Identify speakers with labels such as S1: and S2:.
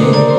S1: you.